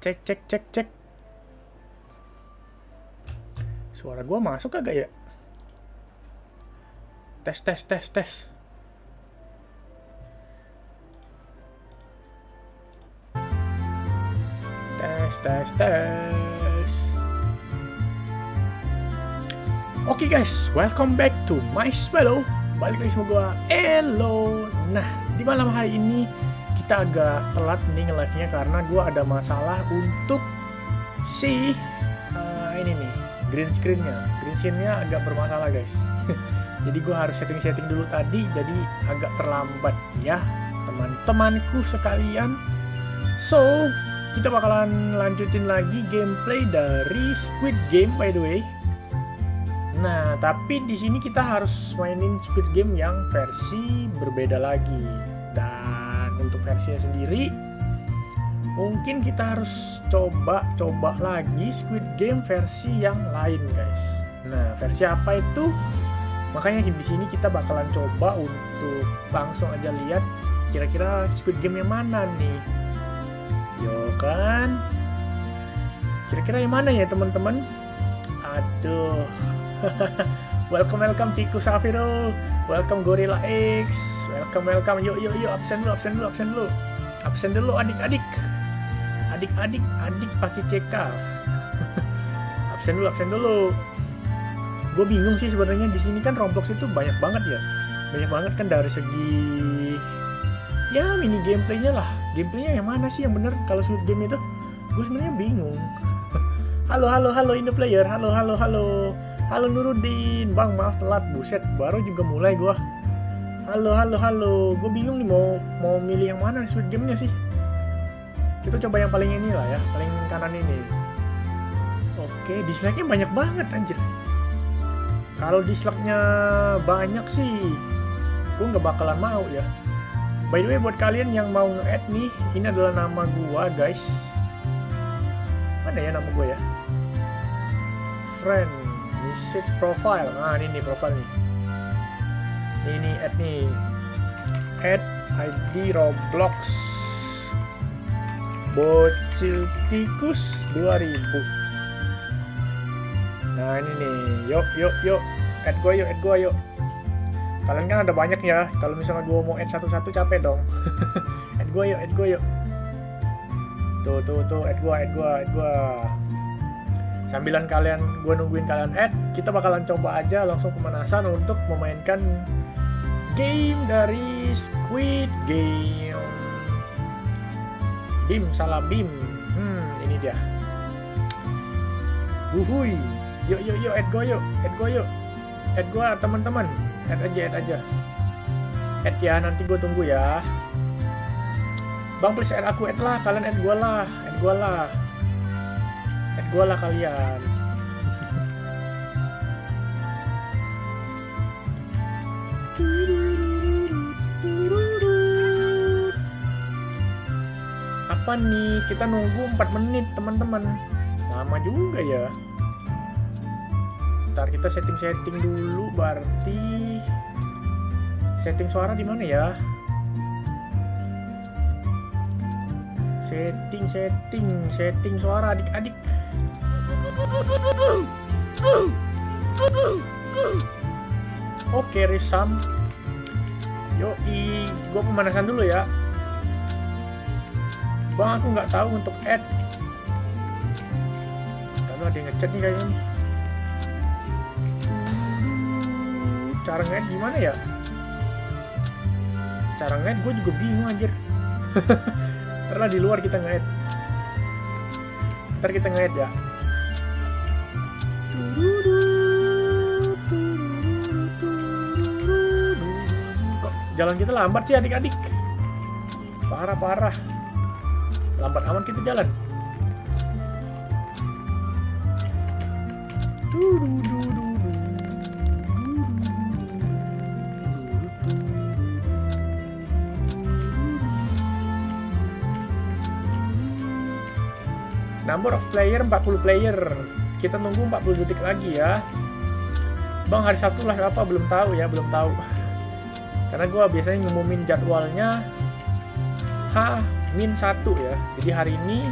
Cek, cek, cek, cek. Suara gua masuk kagak ya? Tes, tes, tes, tes. Tes, tes, tes. Oke guys, welcome back to my Spello. Balik lagi sama gua Elo. Nah, di malam hari ini kita agak telat nih live-nya karena gua ada masalah untuk si uh, ini nih green screen-nya. Green screen-nya agak bermasalah guys. jadi gua harus setting-setting dulu tadi, jadi agak terlambat ya teman-temanku sekalian. So, kita bakalan lanjutin lagi gameplay dari Squid Game by the way. Nah, tapi di sini kita harus mainin Squid Game yang versi berbeda lagi. Untuk versinya sendiri mungkin kita harus coba-coba lagi Squid Game versi yang lain, guys. Nah, versi apa itu? Makanya di sini kita bakalan coba untuk langsung aja lihat kira-kira Squid Game yang mana nih. Yo kan? Kira-kira yang mana ya teman-teman? Aduh. welcome welcome Ciku Safiro. Welcome Gorilla X. Welcome welcome. Yuk yuk yuk absen dulu absen dulu absen dulu. Absen dulu adik-adik. Adik-adik adik pakai CK. absen dulu absen dulu. Gue bingung sih sebenarnya di sini kan Roblox itu banyak banget ya. Banyak banget kan dari segi ya mini gameplaynya lah gameplaynya yang mana sih yang bener kalau Squid Game itu gue sebenarnya bingung halo halo halo in the player halo halo halo halo Nurudin. Bang maaf telat. Buset baru juga mulai gue halo halo halo. Gue bingung nih mau mau milih yang mana Squid Game nya sih. Kita coba yang paling ini lah ya paling kanan ini. Oke dislike-nya banyak banget anjir. Kalau dislike-nya banyak sih gue nggak bakalan mau ya. By the way buat kalian yang mau nge-add nih, ini adalah nama gua guys. Mana ya nama gua ya? Friend, message profile. Nah ini nih profile nih. Ini nih add nih. Add ID Roblox. Bocil tikus 2000. Nah ini nih, yuk yuk yuk. Add gua yuk, add gua yuk kalian kan ada banyak ya kalau misalnya gue mau add satu-satu capek dong add gue yuk add gue yuk tuh tuh tuh add gue add gue add gue sambilan kalian gue nungguin kalian add kita bakalan coba aja langsung pemanasan untuk memainkan game dari Squid Game. Bim salah Bim. Hmm ini dia. Wuhui. Yuk yuk yuk add gue yuk add gue yuk. Add gue teman-teman. Add aja add aja. Add ya nanti gue tunggu ya. Bang please add aku add lah. Kalian add gue lah add gue lah add gue lah kalian. Apa nih? Kita nunggu 4 menit teman-teman. Lama juga ya. Ntar kita setting-setting dulu berarti setting suara di mana ya setting setting setting suara adik-adik. Oke Risam yoi gue pemanasan dulu ya. Bang aku nggak tahu untuk add. Lalu ada yang ngechat nih kayaknya cara nged gimana ya? Cara nged gue juga bingung anjir ntar di luar kita nged ntar kita nged ya. Kok jalan kita lambat sih adik-adik? Parah parah lambat aman kita jalan number of player 40 player. Kita nunggu 40 detik lagi ya. Bang hari Sabtu lah apa? Belum tahu ya belum tahu. Karena gue biasanya ngumumin jadwalnya H min 1 ya. Jadi hari ini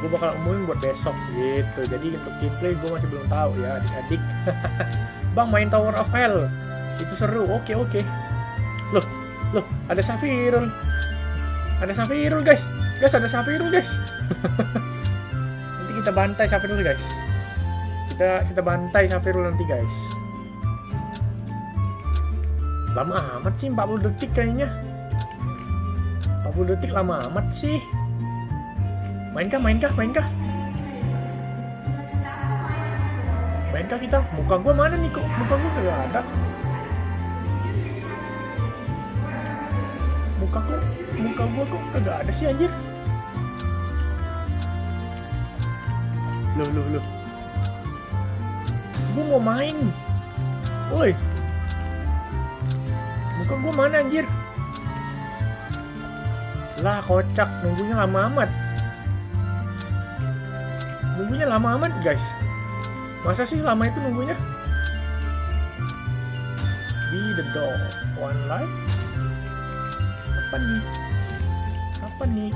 gue bakal umumin buat besok gitu. Jadi untuk gameplay gue masih belum tahu ya adik-adik. Bang main Tower of Hell. Itu seru. Oke oke. Loh loh ada Safirul. Ada Safirul guys. Guys ada Safirul guys kita bantai Safirul guys kita kita bantai Safirul nanti guys lama amat sih 40 detik kayaknya 40 detik lama amat sih Mainkah, mainkah, mainkah? Mainkah kita? Muka gua mana nih kok? Muka gua gak ada. Muka gua, muka gua kok kagak ada sih anjir. Loh, loh, loh. Gua mau main. Woi. Muka gua mana anjir? Lah kocak, nunggunya lama amat. Nunggunya lama amat guys. Masa sih lama itu nunggunya? Be the door one life? Apa nih? Apa nih?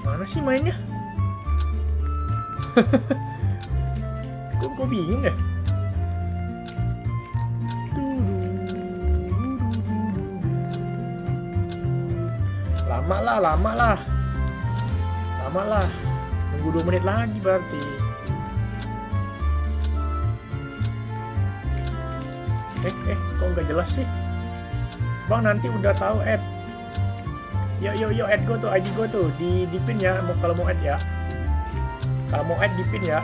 Mana sih mainnya kok gue bingung ya lama lah lama lah lama lah Tunggu 2 menit lagi berarti. Eh, eh, kok nggak jelas sih? Bang, nanti udah tahu add. Yo, yo, yo, add go tuh, ID go tuh. Di, di pin ya, kalau mau add ya. Kalau mau add, di pin ya.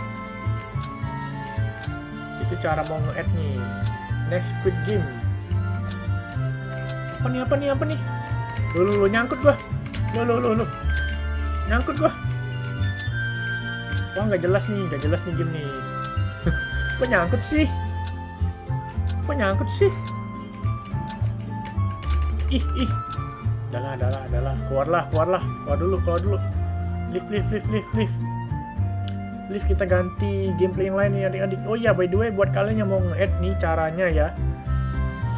Itu cara mau nge-add nih. Next Squid Game. Apa nih, apa nih, apa nih? Lu, lu, lu, nyangkut gua. Lu, lu, lu, lu. Nyangkut gua. Wah nggak jelas nih, nggak jelas nih game nih. Kok nyangkut sih? Kok nyangkut sih? Ih, ih. Adalah, adalah, adalah. Keluarlah, keluarlah. Keluar dulu, keluar dulu. Lift, lift, lift, lift, lift. Lift kita ganti gameplay yang lain nih adik-adik. Oh iya, by the way, buat kalian yang mau nge-add nih caranya ya.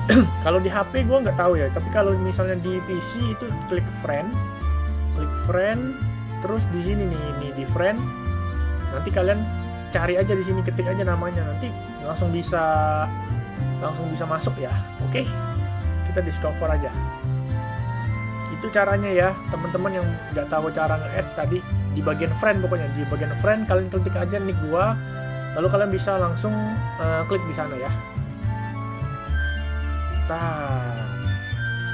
kalau di HP gue nggak tahu ya, tapi kalau misalnya di PC itu klik friend, klik friend, terus di sini nih, ini di friend, nanti kalian cari aja di sini ketik aja namanya. Nanti langsung bisa langsung bisa masuk ya. Oke kita discover aja. Itu caranya ya teman-teman yang nggak tahu cara nge-add tadi di bagian friend pokoknya di bagian friend kalian klik aja nick gua lalu kalian bisa langsung uh, klik di sana ya. Kita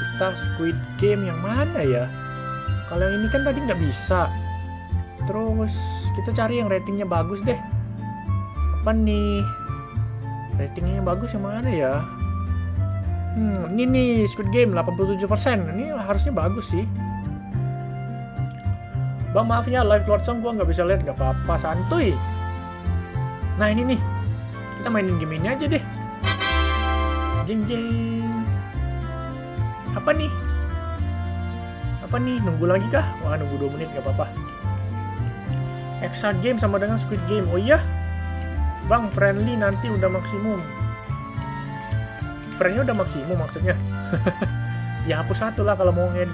kita squid game yang mana ya? Kalau yang ini kan tadi nggak bisa. Terus kita cari yang ratingnya bagus deh. Apa nih? Ratingnya yang bagus yang mana ya? Hmm, ini nih Squid Game 87% ini harusnya bagus sih Bang maaf ya live Lord Song gue nggak bisa lihat nggak apa-apa santuy. Nah ini nih. Kita mainin game ini aja deh. Jeng jeng. Apa nih? Apa nih? Nunggu lagi kah? Wah nunggu 2 menit nggak apa-apa. Exa Game sama dengan Squid Game. Oh iya? Bang, friendly nanti udah maksimum. Friendnya udah maksimum maksudnya. ya hapus satu lah kalau mau nge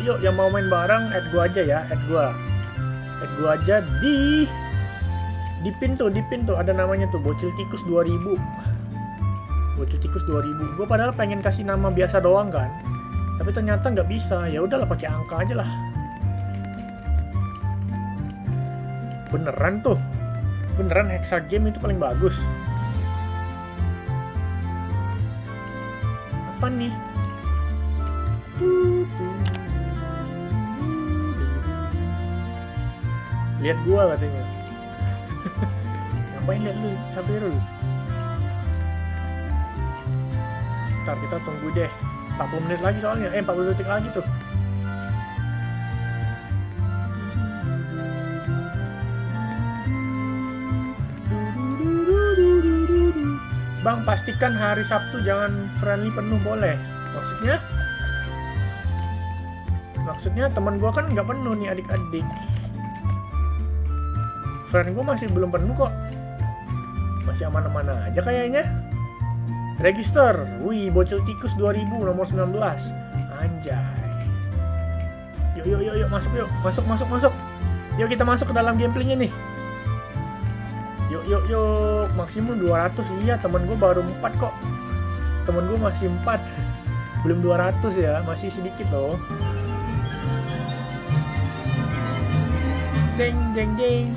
Yuk, yang mau main bareng, add gua aja ya, add gua. Add gua aja di di pin tuh, di pin tuh ada namanya tuh bocil tikus 2000. Bocil tikus 2000. Gua padahal pengen kasih nama biasa doang kan tapi ternyata nggak bisa ya udahlah pakai angka aja lah beneran tuh beneran hexa game itu paling bagus apa nih lihat gua katanya. Ngapain lihat lu? Sampai lu? Ntar kita tunggu deh. 40 menit lagi soalnya. Eh 40 detik lagi tuh. Bang pastikan hari Sabtu jangan friendly penuh boleh? Maksudnya? Maksudnya teman gue kan nggak penuh nih adik-adik friend gue masih belum penuh kok masih aman-aman aja kayaknya Register. Wih, bocil tikus 2000 nomor 19. Anjay. Yuk, yuk, yuk, yuk, masuk yuk. Masuk, masuk, masuk. Yuk kita masuk ke dalam gameplaynya nih. Yuk, yuk, yuk. Maksimum 200. Iya, temen gue baru 4 kok. Temen gue masih 4. Belum 200 ya, masih sedikit loh. Jeng, jeng, jeng.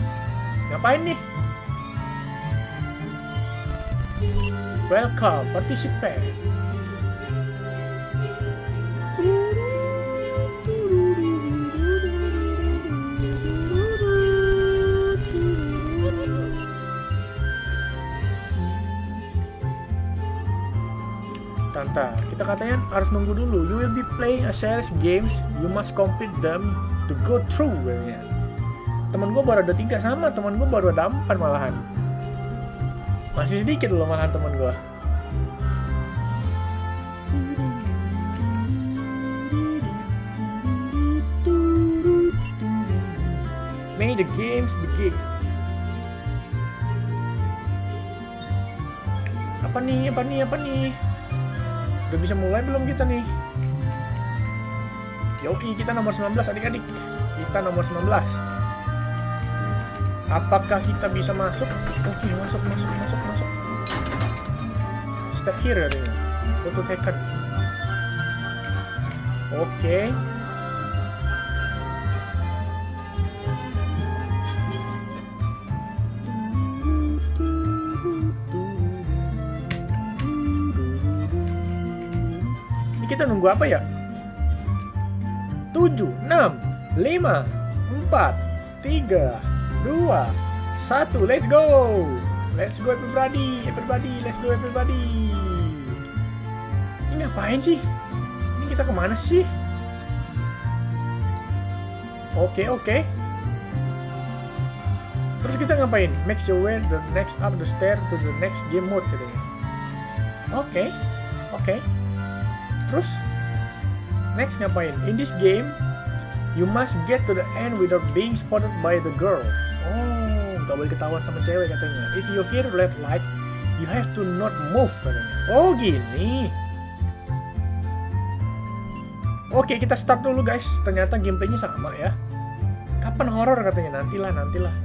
Ngapain nih? Welcome, participate. Tanta, kita katanya harus nunggu dulu. You will be playing a series games. You must complete them to go through. Ya. Temen gue baru ada tiga sama, temen gue baru ada empat malahan. Masih sedikit loh malahan temen gue. May the games begin. Apa nih? Apa nih? Apa nih? Udah bisa mulai belum kita nih? Yoi, kita nomor 19 adik-adik. Kita nomor 19. Apakah kita bisa masuk? Oke, masuk, masuk, masuk, masuk. Step here katanya. Auto taken. Oke. Ini kita nunggu apa ya? 7, 6, 5, 4, 3, 2, 1, let's go! Let's go everybody, everybody, let's go everybody. Ini ngapain sih? Ini kita ke mana sih? Oke, oke. Terus kita ngapain? Make your way the next up the stair to the next game mode katanya. Oke, oke. Terus next ngapain? In this game, you must get to the end without being spotted by the girl. Oh, nggak boleh ketahuan sama cewek katanya. If you hear red light, you have to not move katanya. Oh gini. Oke, kita start dulu guys. Ternyata gameplaynya sama ya. Kapan horor katanya? Nantilah, nantilah.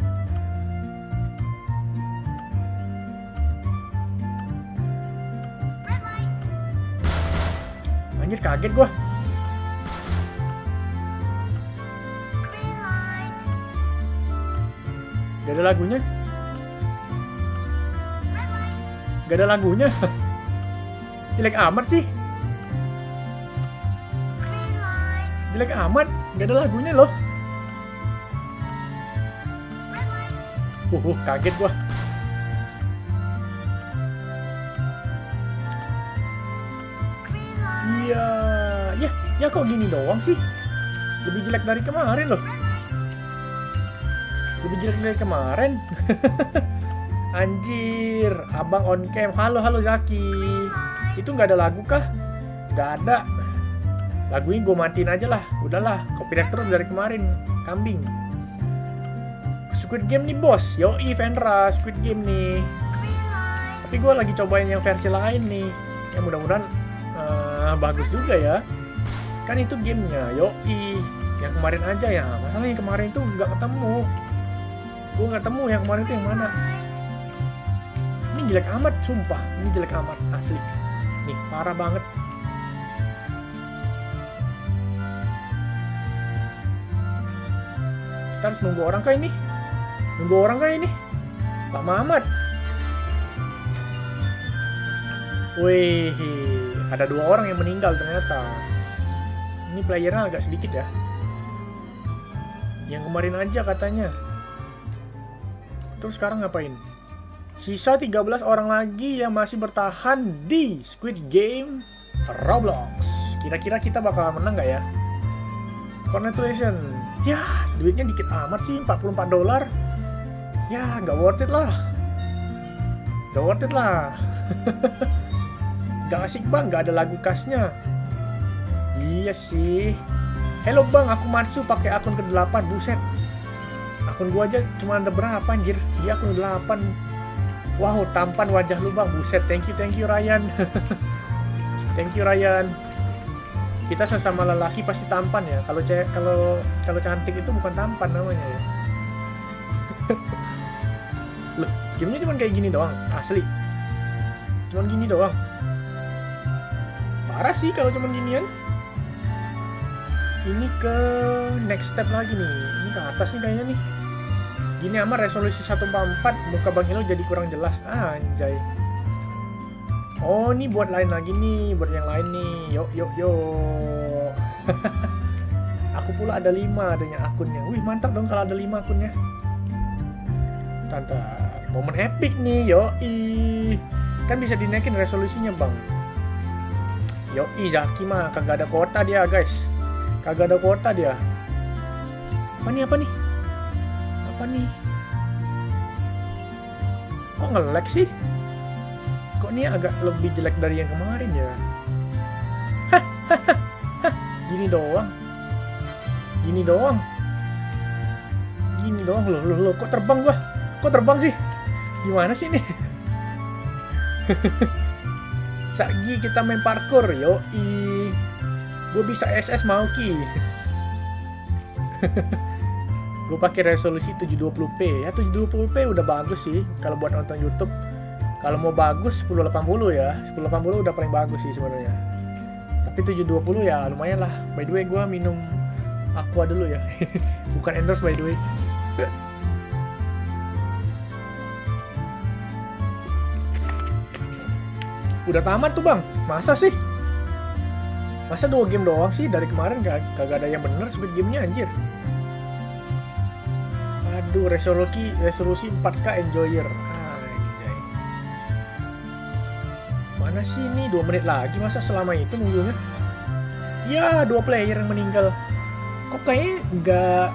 Anjir kaget gua. Gak ada lagunya. Gak ada lagunya. Jelek amat sih. Jelek amat. Gak ada lagunya loh. Uh, uh kaget gua. Iya, ya, ya kok gini doang sih? Lebih jelek dari kemarin loh. Lebih jelek dari kemarin. Anjir, abang on cam. Halo, halo Zaki. Itu nggak ada lagu kah? Nggak ada. Lagunya gue matiin aja lah. Udahlah, copyright terus dari kemarin. Kambing. Squid Game nih bos. Yoi, Vendra, Squid Game nih. Tapi gue lagi cobain yang versi lain nih. Ya mudah-mudahan uh, bagus juga ya. Kan itu gamenya, yoi. Yang kemarin aja ya. Masalahnya yang kemarin itu nggak ketemu. Gue nggak temu yang kemarin itu yang mana. Ini jelek amat, sumpah. Ini jelek amat, asli. Nih, parah banget. Kita harus nunggu orang kah ini? Nunggu orang kah ini? Lama amat. Wih, ada dua orang yang meninggal ternyata. Ini playernya agak sedikit ya. Yang kemarin aja katanya. Terus sekarang ngapain? Sisa 13 orang lagi yang masih bertahan di Squid Game Roblox. Kira-kira kita bakalan menang nggak ya? Congratulations. Ya, duitnya dikit amat sih, 44 dolar. Ya, nggak worth it lah. Nggak worth it lah. Gak asik bang, gak ada lagu khasnya. Iya sih. Halo bang, aku Matsu pakai akun ke-8, buset. Akun gua aja cuma ada berapa anjir? Dia akun 8. Wow, tampan wajah lu bang, buset. Thank you, thank you Ryan. thank you Ryan. Kita sesama lelaki pasti tampan ya. Kalau cewek, kalau kalau cantik itu bukan tampan namanya ya. Loh, gamenya cuma kayak gini doang, asli. Cuman gini doang. Parah sih kalau cuma ginian. Ini ke next step lagi nih. Ini ke atas nih kayaknya nih. Gini amat resolusi 144 muka Bang Hilo jadi kurang jelas. Ah, anjay. Oh, ini buat lain lagi nih, buat yang lain nih. Yuk, yuk, yuk. Aku pula ada 5 adanya akunnya. Wih, mantap dong kalau ada 5 akunnya. Tante, momen epic nih, yoi. Kan bisa dinaikin resolusinya, Bang. Yoi, Zaki mah kagak ada kota dia, guys. Kagak ada kota dia. Apa nih, apa nih? Apa nih? Kok nge-lag sih? Kok ini agak lebih jelek dari yang kemarin ya? Gini doang. Gini doang. Gini doang loh, loh, loh. Kok terbang gua? Kok terbang sih? Gimana sih ini? Sagi kita main parkour, yoi. Gue bisa SS mau ki gue pakai resolusi 720p ya 720p udah bagus sih kalau buat nonton YouTube. Kalau mau bagus 1080 ya. 1080 udah paling bagus sih sebenarnya. Tapi 720 ya lumayan lah. By the way gue minum aqua dulu ya. Bukan endorse by the way. Udah tamat tuh bang. Masa sih? Masa dua game doang sih? Dari kemarin gak, gak ada yang bener speed gamenya anjir Aduh, resolusi resolusi 4K enjoyer. Mana sih ini? 2 menit lagi masa selama itu nunggunya? Ya, dua player yang meninggal. Kok kayaknya nggak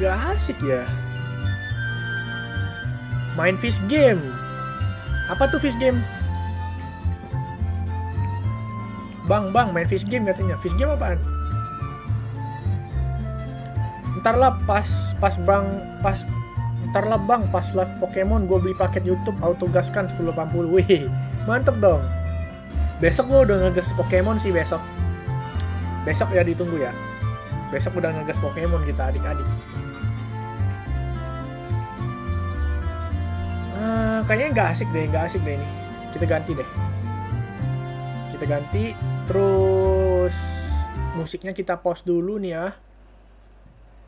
nggak asik ya? Main fish game. Apa tuh fish game? Bang, bang, main fish game katanya. Fish game apaan? Ntar lah pas pas bang pas ntar lah bang pas live Pokemon gue beli paket YouTube auto gaskan 1080 wih mantep dong. Besok gue udah ngegas Pokemon sih besok. Besok ya ditunggu ya. Besok udah ngegas Pokemon kita adik-adik. Uh, kayaknya nggak asik deh nggak asik deh ini. Kita ganti deh. Kita ganti terus musiknya kita pause dulu nih ya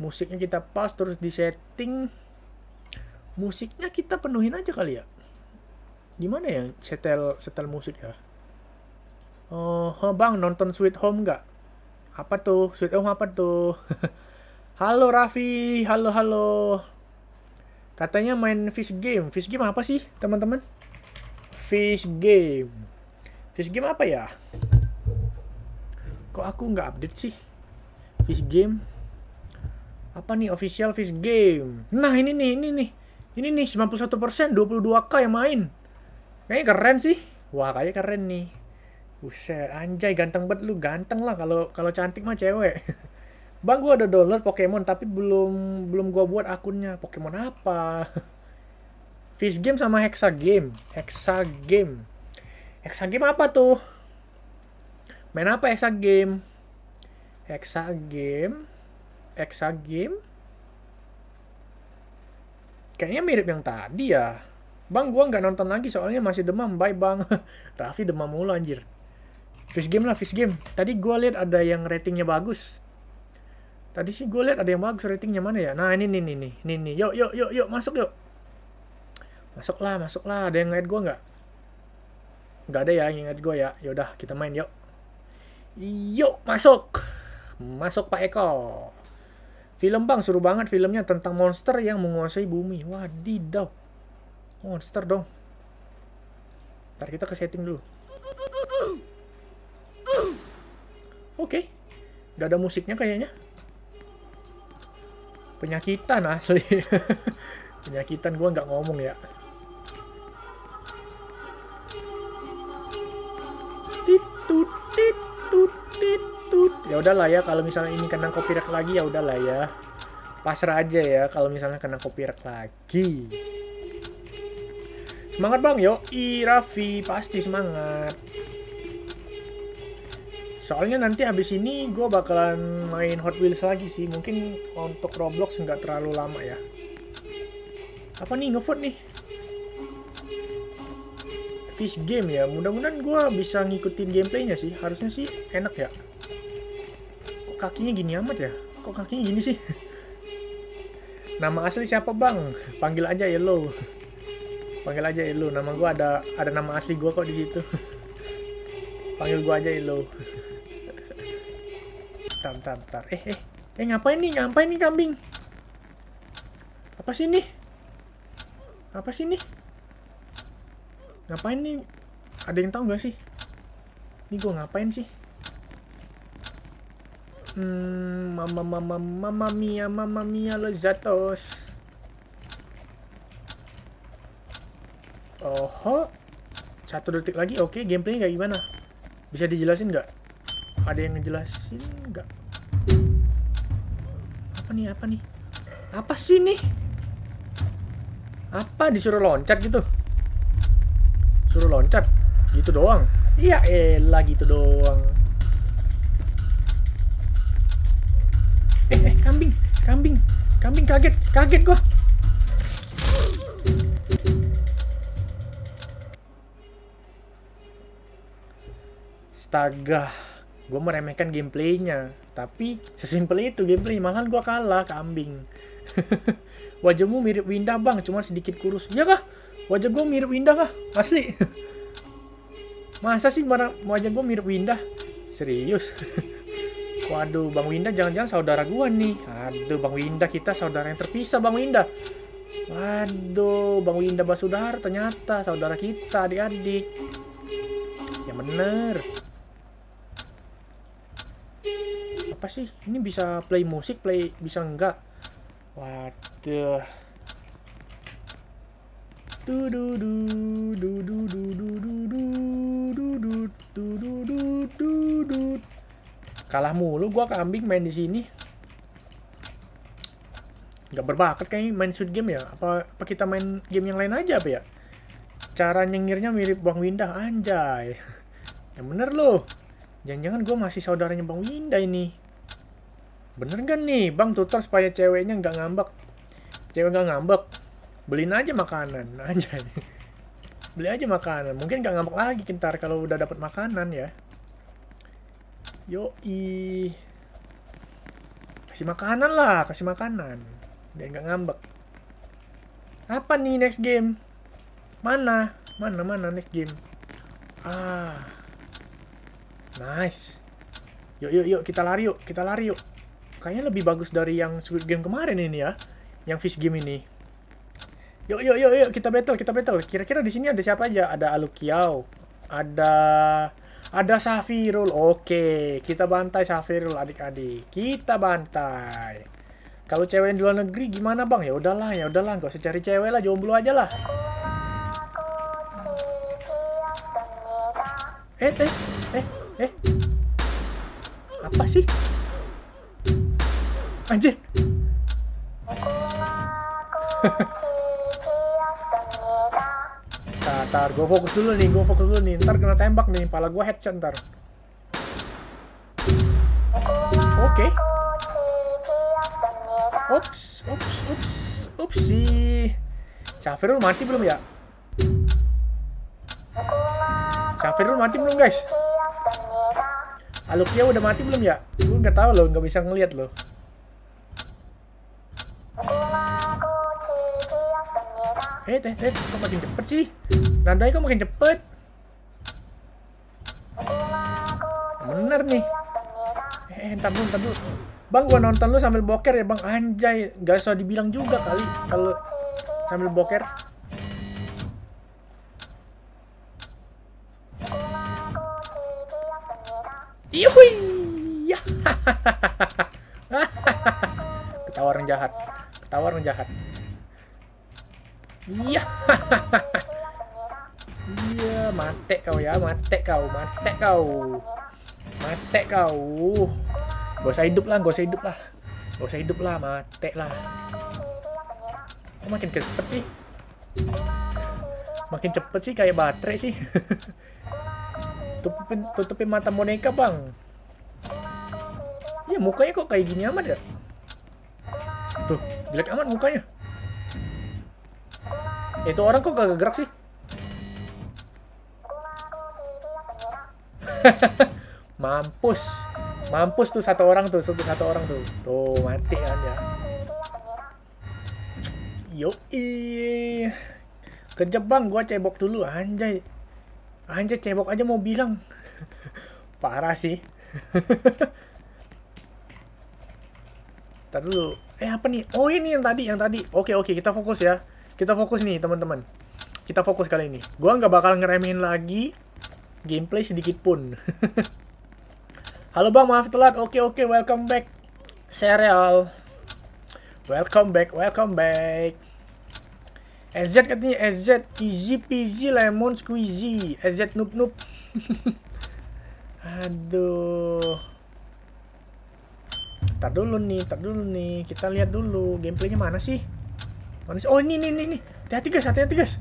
musiknya kita pas terus di setting musiknya kita penuhin aja kali ya. Gimana ya setel setel musik ya? Oh bang nonton Sweet Home nggak? Apa tuh? Sweet Home apa tuh? Halo Raffi. Halo halo. Katanya main fish game. Fish game apa sih teman-teman? Fish game. Fish game apa ya? Kok aku nggak update sih? Fish game apa nih official fish game nah ini nih ini nih ini nih 91% 22k yang main kayaknya keren sih wah kayaknya keren nih Buset, anjay ganteng banget lu ganteng lah kalau kalau cantik mah cewek. Bang gua ada download Pokemon tapi belum belum gua buat akunnya. Pokemon apa? Fish game sama Hexa game. Hexa game. Hexa game apa tuh? Main apa Hexa game? Hexa game Exa game? Kayaknya mirip yang tadi ya. Bang gua nggak nonton lagi soalnya masih demam. Bye bang. Raffi demam mulu anjir. Fish game lah fish game. Tadi gua lihat ada yang ratingnya bagus. Tadi sih gue lihat ada yang bagus ratingnya mana ya? Nah ini nih nih nih nih nih yuk yuk yuk yuk. Masuk yuk. Masuk lah masuk lah ada yang ngeliat gue nggak? Nggak ada ya yang ngeliat gue ya. Yaudah kita main yuk. Yuk masuk. Masuk Pak Eko Film bang, seru banget filmnya tentang monster yang menguasai bumi. Wadidaw. Monster dong. Ntar kita ke setting dulu. Oke. Okay. Gak ada musiknya kayaknya. Penyakitan asli. Penyakitan gue nggak ngomong ya. Ya udahlah ya kalau misalnya ini kena copyright lagi ya udahlah ya pasrah aja ya kalau misalnya kena copyright lagi Semangat bang, yo, i Raffi pasti semangat. Soalnya nanti habis ini gue bakalan main Hot Wheels lagi sih. Mungkin untuk Roblox nggak terlalu lama ya. Apa nih ngevote nih? Fish game ya. Mudah-mudahan gue bisa ngikutin gameplaynya sih. Harusnya sih enak ya. Kakinya gini amat ya? Kok kakinya gini sih? Nama asli siapa bang? Panggil aja Yellow. Panggil aja Yellow. Nama gue ada ada nama asli gue kok di situ. Panggil gue aja Yellow. Bentar, bentar, bentar. Eh, eh. Eh, ngapain nih? Ngapain nih kambing? Apa sih nih? Apa sih nih? Ngapain nih? Ada yang tahu nggak sih? Ini gue ngapain sih? Hmm, mama mama mama mia mama mia lezatos. Oh, satu detik lagi. Oke, gameplaynya kayak gimana? Bisa dijelasin nggak? Ada yang ngejelasin nggak? Apa nih? Apa nih? Apa sih nih? Apa disuruh loncat gitu? Suruh loncat? Gitu doang? Iya elah gitu doang. Eh, eh, kambing, kambing, kambing kaget, kaget gua. Astaga, gue meremehkan gameplaynya. Tapi sesimpel itu gameplay, malah gue kalah kambing. Wajahmu mirip Winda bang, cuma sedikit kurus. Ya kah? Wajah gue mirip Winda kah? Asli. Masa sih wajah gue mirip Winda? Serius? Waduh, Bang Winda jangan-jangan saudara gua nih. Aduh, Bang Winda kita saudara yang terpisah, Bang Winda. Waduh, Bang Winda Basudar ternyata saudara kita, adik-adik. Ya bener. Apa sih? Ini bisa play musik, play bisa enggak? Waduh. Du du du du du du du du du du du du du du kalah mulu gua kambing main di sini. Nggak berbakat kayaknya main shoot game ya. Apa apa kita main game yang lain aja apa ya? Cara nyengirnya mirip Bang Winda anjay. Yang bener loh. Jangan-jangan gue masih saudaranya Bang Winda ini. Bener kan nih? Bang tutor supaya ceweknya nggak ngambek. Cewek nggak ngambek beliin aja makanan anjay. Beli aja makanan. Mungkin nggak ngambek lagi ntar kalau udah dapat makanan ya Yoi. Kasih makanan lah, kasih makanan. Biar nggak ngambek. Apa nih next game? Mana? Mana, mana next game? Ah. Nice. Yuk, yuk, yuk. Kita lari yuk. Kita lari yuk. Kayaknya lebih bagus dari yang Squid Game kemarin ini ya. Yang Fish Game ini. Yuk, yuk, yuk, yuk. Kita battle, kita battle. Kira-kira di sini ada siapa aja? Ada Alukiao. Ada ada Safirul. Oke, kita bantai Safirul adik-adik. Kita bantai. Kalau cewek di luar negeri gimana, Bang? Ya udahlah, ya udahlah, Gak usah cari cewek lah, jomblo aja lah. Eh, eh, eh, eh. Apa sih? Anjir. Ntar, gue fokus dulu nih, gue fokus dulu nih. Ntar kena tembak nih, pala gue headshot ntar. Oke. Okay. Ups, ups, ups, upsi. Syafirul mati belum ya? Syafirul mati belum guys? Alukia udah mati belum ya? Gue nggak tahu loh, nggak bisa ngeliat loh. Eh, teh, teh, kok makin cepet sih? Nandai kok makin cepet? Bener nih. Eh, entar dulu, entar dulu. Bang, gua nonton lu sambil boker ya, Bang. Anjay, gak usah dibilang juga kali kalau sambil boker. Yuhui! Ya. Ketawa orang jahat. Ketawa orang jahat. Iya. Iya, mate kau ya, mate kau, mate kau. Mate kau. Gak usah hidup lah, gak usah hidup lah. Gak usah hidup lah, mate lah. Kok makin cepet sih? Makin cepet sih kayak baterai sih. tutupin, tutupin mata boneka bang. Ya mukanya kok kayak gini amat ya? Tuh, jelek amat mukanya. Itu orang kok gak gerak sih? Mampus. Mampus tuh satu orang tuh, satu satu orang tuh. Tuh, mati kan ya. Yoi. Kejap bang, gua cebok dulu anjay. Anjay cebok aja mau bilang. Parah sih. Ntar dulu. Eh apa nih? Oh ini yang tadi, yang tadi. Oke oke kita fokus ya. Kita fokus nih teman-teman. Kita fokus kali ini. Gua nggak bakal ngeremehin lagi gameplay sedikit pun. Halo bang, maaf telat. Oke oke, welcome back. Serial. Welcome back, welcome back. SZ katanya SZ easy peasy lemon squeezy. SZ noob noob. Aduh. Ntar dulu nih, ntar dulu nih. Kita lihat dulu gameplaynya mana sih? Mana sih? Oh ini ini ini. Hati-hati guys, hati-hati guys.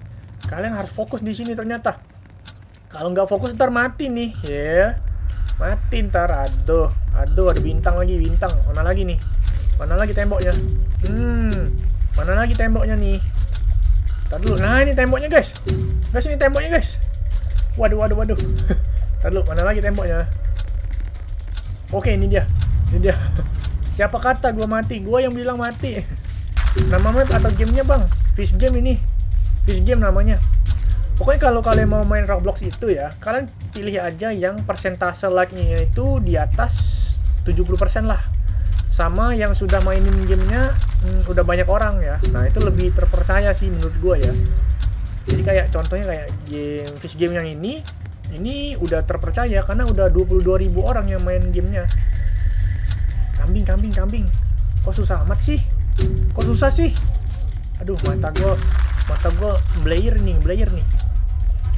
Kalian harus fokus di sini ternyata. Kalau nggak fokus ntar mati nih, ya. Yeah. Mati ntar, aduh. Aduh, ada bintang lagi, bintang. Mana lagi nih? Mana lagi temboknya? Hmm, mana lagi temboknya nih? Ntar. Nah, ini temboknya, guys. Guys, ini temboknya, guys. Waduh, waduh, waduh. Ntar mana lagi temboknya? Oke, ini dia. Ini dia. Siapa kata gua mati? Gua yang bilang mati. Nama map atau gamenya, Bang? Fish game ini. Fish game namanya. Pokoknya kalau kalian mau main Roblox itu ya, kalian pilih aja yang persentase like-nya itu di atas 70% lah. Sama yang sudah mainin gamenya hmm, udah banyak orang ya. Nah, itu lebih terpercaya sih menurut gue ya. Jadi kayak contohnya kayak game fish game yang ini, ini udah terpercaya karena udah 22.000 orang yang main gamenya. Kambing, kambing, kambing. Kok susah amat sih? Kok susah sih? Aduh, mata gue mata gue blayer nih, blayer nih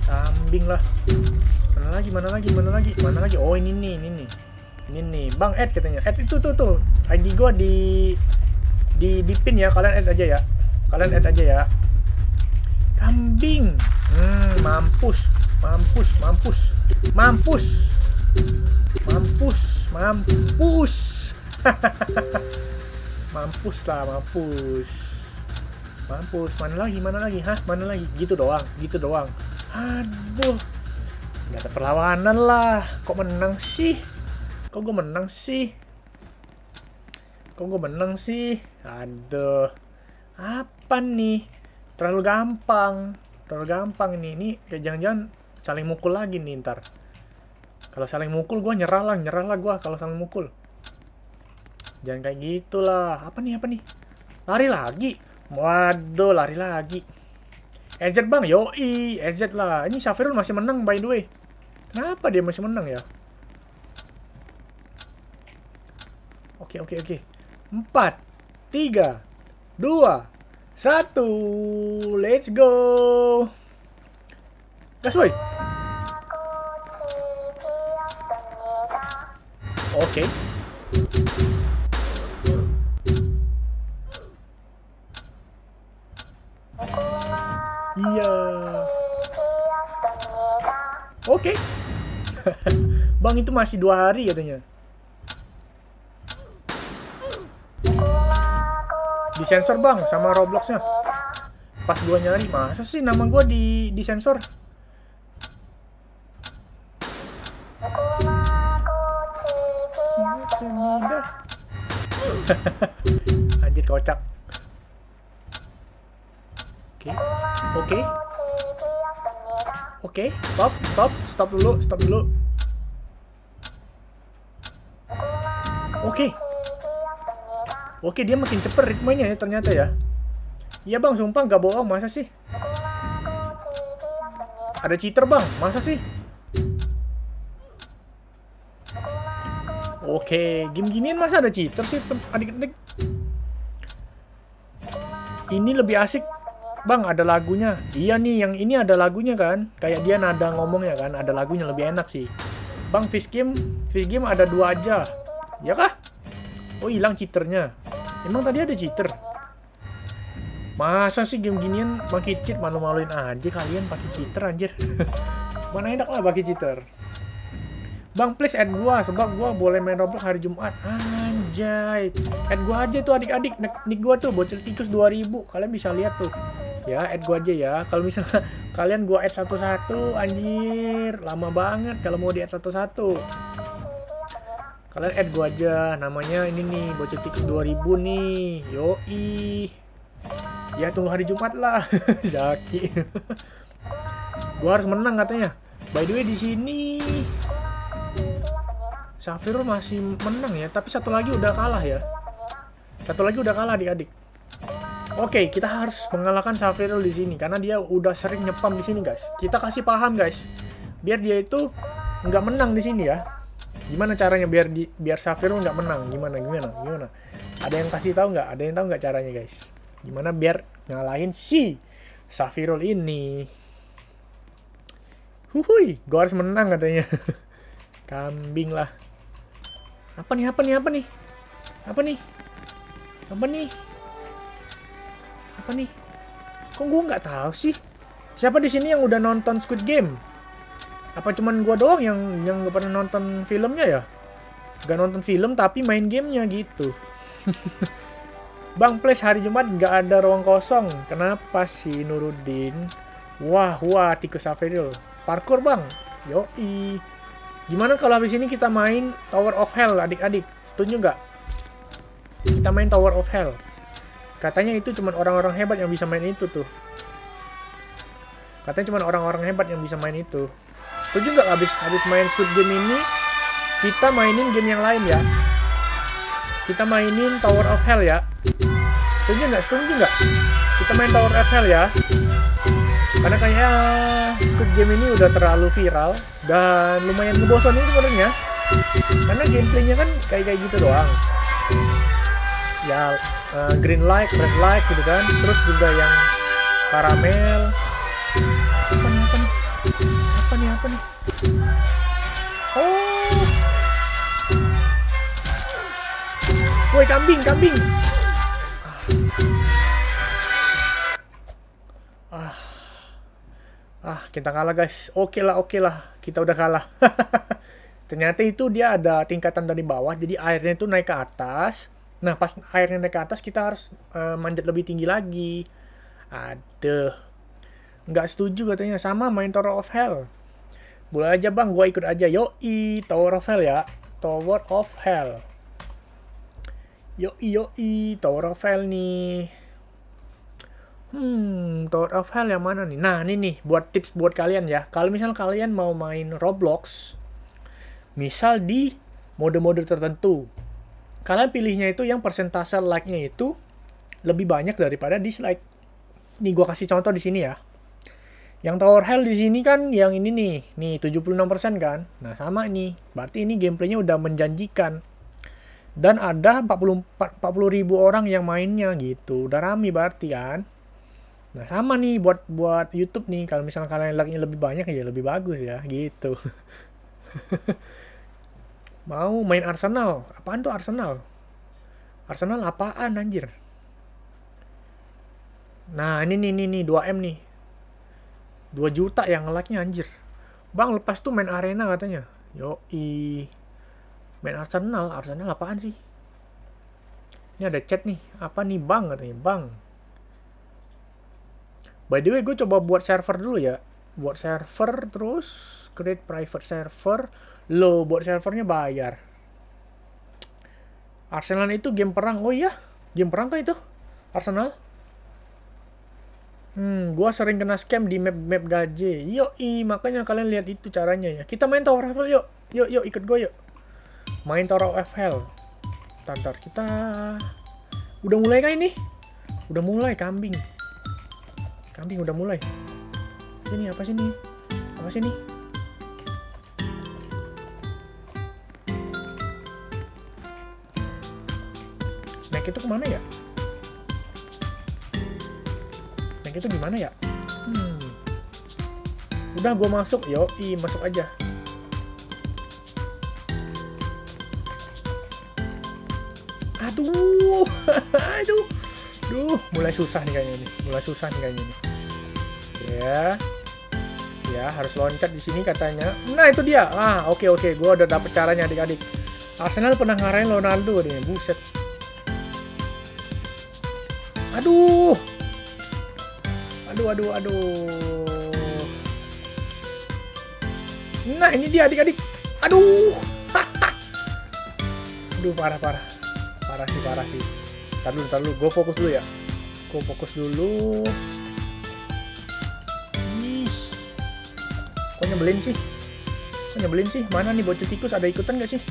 kambing lah. Mana lagi mana lagi mana lagi mana lagi? Oh ini nih ini nih. Ini nih bang Ed katanya. Ed itu tuh tuh ID gua di di di pin ya kalian add aja ya. Kalian add aja ya. Kambing. Hmm, mampus mampus mampus mampus mampus mampus. Mampus lah mampus mampus mana lagi mana lagi hah mana lagi gitu doang gitu doang Aduh. Gak ada perlawanan lah. Kok menang sih? Kok gue menang sih? Kok gue menang sih? Aduh. Apa nih? Terlalu gampang. Terlalu gampang ini. Ini kayak jangan-jangan saling mukul lagi nih ntar. Kalau saling mukul gue nyerah lah. Nyerah lah gue kalau saling mukul. Jangan kayak gitulah. Apa nih? Apa nih? Lari lagi. Waduh, lari lagi. EZ bang, yoi, EZ lah. Ini Safirul masih menang by the way. Kenapa dia masih menang ya? Oke, oke, oke. Empat, tiga, dua, satu. Let's go. Gas boy. Oke. Okay. bang itu masih dua hari katanya. Disensor bang sama Robloxnya. Pas gua nyari masa sih nama gua di disensor. Anjir kocak. Oke. Okay. Oke. Okay. Oke, okay. stop, stop, stop dulu, stop dulu. Oke. Okay. Oke, dia makin cepet ritmenya ya ternyata ya. Iya bang, sumpah nggak bohong, masa sih? Ada cheater bang, masa sih? Oke, game ginian masa ada cheater sih adik-adik? Ini lebih asik Bang, ada lagunya. Iya nih, yang ini ada lagunya kan? Kayak dia nada ngomongnya kan, ada lagunya lebih enak sih. Bang, Fish Game, Fish Game ada dua aja. Ya kah? Oh, hilang cheaternya. Emang tadi ada cheater? Masa sih game ginian pakai cheat malu-maluin aja kalian pakai cheater anjir. Mana enak lah pakai cheater. Bang please add gua sebab gua boleh main Roblox hari Jumat. Anjay. Add gua aja tuh adik-adik. Nick gua tuh bocil tikus 2000. Kalian bisa lihat tuh. Ya, add gua aja ya. Kalau misalnya kalian gua add satu-satu anjir, lama banget kalau mau di add satu-satu. Kalian add gua aja. Namanya ini nih, bocil tikus 2000 nih. Yoi. Ya tunggu hari Jumat lah. Zaki. gua harus menang katanya. By the way di sini Safiro masih menang ya, tapi satu lagi udah kalah ya. Satu lagi udah kalah adik-adik. Oke, kita harus mengalahkan Safiro di sini karena dia udah sering nyepam di sini, guys. Kita kasih paham, guys. Biar dia itu nggak menang di sini ya. Gimana caranya biar di, biar Safiro nggak menang? Gimana gimana gimana? Ada yang kasih tahu nggak? Ada yang tahu nggak caranya, guys? Gimana biar ngalahin si Safiro ini? Huhui, gue harus menang katanya. Kambing lah. Apa nih? Apa nih? Apa nih? Apa nih? Apa nih? Apa nih? Kok gue nggak tahu sih? Siapa di sini yang udah nonton Squid Game? Apa cuman gue doang yang yang gak pernah nonton filmnya ya? Gak nonton film tapi main gamenya gitu. Bang, please hari Jumat nggak ada ruang kosong. Kenapa sih Nurudin? Wah, wah, tikus Avril. Parkur bang. Yoi. Gimana kalau habis ini kita main Tower of Hell, adik-adik? Setuju nggak? Kita main Tower of Hell. Katanya itu cuma orang-orang hebat yang bisa main itu tuh. Katanya cuma orang-orang hebat yang bisa main itu. Setuju nggak habis habis main Squid Game ini? Kita mainin game yang lain ya. Kita mainin Tower of Hell ya. Setuju nggak? Setuju nggak? Kita main Tower of Hell ya. Karena kayaknya Squid Game ini udah terlalu viral dan lumayan ngebosonin sebenarnya. Karena gameplaynya kan kayak kayak gitu doang. Ya uh, green light, red light gitu kan. Terus juga yang karamel. Apa? Apa nih apa nih? Oh. Woi kambing, kambing. Ah, kita kalah guys. Oke lah, oke lah. Kita udah kalah. Ternyata itu dia ada tingkatan dari bawah, jadi airnya itu naik ke atas. Nah, pas airnya naik ke atas, kita harus uh, manjat lebih tinggi lagi. Aduh. Nggak setuju katanya. Sama main Tower of Hell. Boleh aja bang, gue ikut aja. Yoi, Tower of Hell ya. Tower of Hell. Yoi, yoi, Tower of Hell nih. Hmm, Tower of Hell yang mana nih? Nah, ini nih buat tips buat kalian ya. Kalau misal kalian mau main Roblox, misal di mode-mode tertentu, kalian pilihnya itu yang persentase like-nya itu lebih banyak daripada dislike. Nih gua kasih contoh di sini ya. Yang Tower Hell di sini kan yang ini nih, nih 76% kan. Nah, sama nih. Berarti ini gameplaynya udah menjanjikan. Dan ada 40 40 ribu orang yang mainnya gitu. Udah rame berarti kan. Nah sama nih buat buat YouTube nih kalau misalnya kalian like-nya lebih banyak ya lebih bagus ya gitu. Mau main Arsenal? Apaan tuh Arsenal? Arsenal apaan anjir? Nah ini nih nih nih 2M nih. 2 juta yang like-nya anjir. Bang lepas tuh main arena katanya. Yo i main Arsenal, Arsenal apaan sih? Ini ada chat nih. Apa nih bang katanya? Bang, By the way, gue coba buat server dulu ya. Buat server, terus create private server. Lo, buat servernya bayar. Arsenal itu game perang. Oh iya, game perang kah itu? Arsenal? Hmm, gua sering kena scam di map-map gaje. Yuk, i, makanya kalian lihat itu caranya ya. Kita main Tower of Hell yuk. Yuk, yuk, ikut gue yuk. Main Tower of Hell. Tantar kita... Udah mulai kah ini? Udah mulai, kambing. Kambing udah mulai. Sini apa sini? Apa sini? Naik itu ke mana ya? Naik itu gimana ya? Hmm. Udah gue masuk, yo, i masuk aja. Aduh, aduh, Duh, mulai susah nih kayaknya nih. Mulai susah nih kayaknya nih. Ya. Ya, harus loncat di sini katanya. Nah, itu dia. Ah, oke okay, oke. Okay. Gua udah dapet caranya adik-adik. Arsenal pernah ngarahin Ronaldo nih. Buset. Aduh. Aduh, aduh, aduh. Nah, ini dia adik-adik. Aduh. aduh, parah, parah. Parah sih, parah sih. Ntar dulu, ntar dulu. Gue fokus dulu ya. Gue fokus dulu. Ih. Kok nyebelin sih? Kok nyebelin sih? Mana nih bocil tikus? Ada ikutan gak sih?